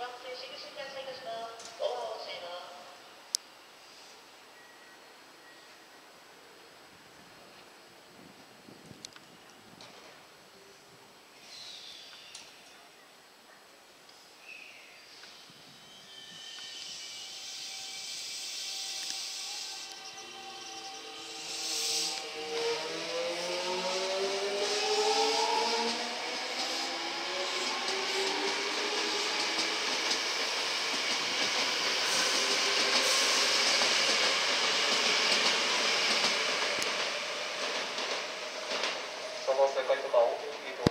バス停、新新幹線いたします。ドアを閉めます。バオケに行くと。